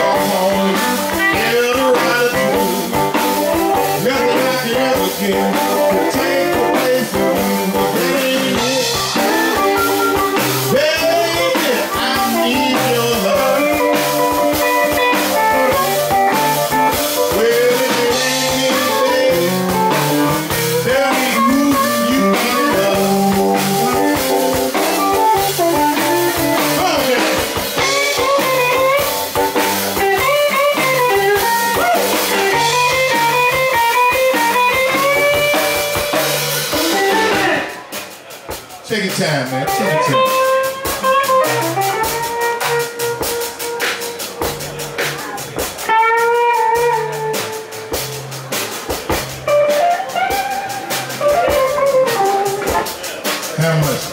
yeah. Anytime, man. Anytime. How much?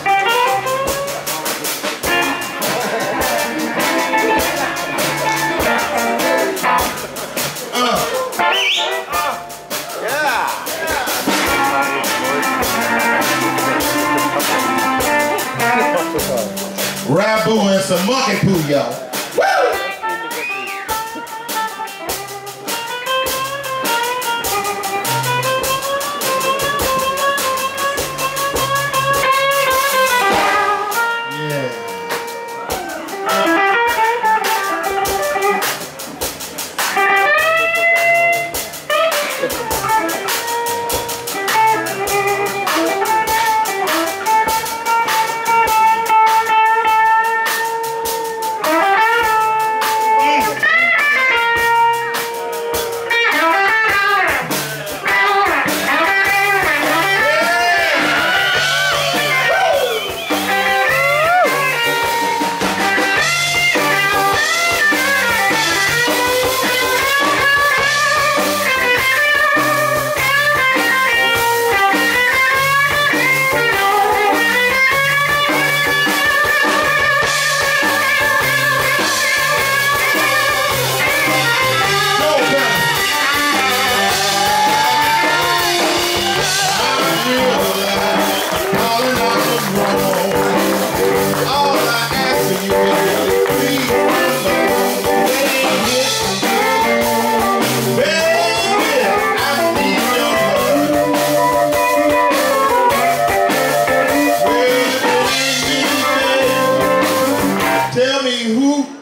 Rabu and some monkey poo, y'all. Yeah.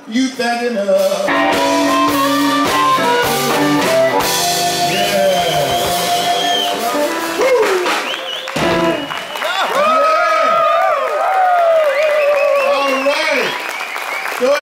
You thinking of.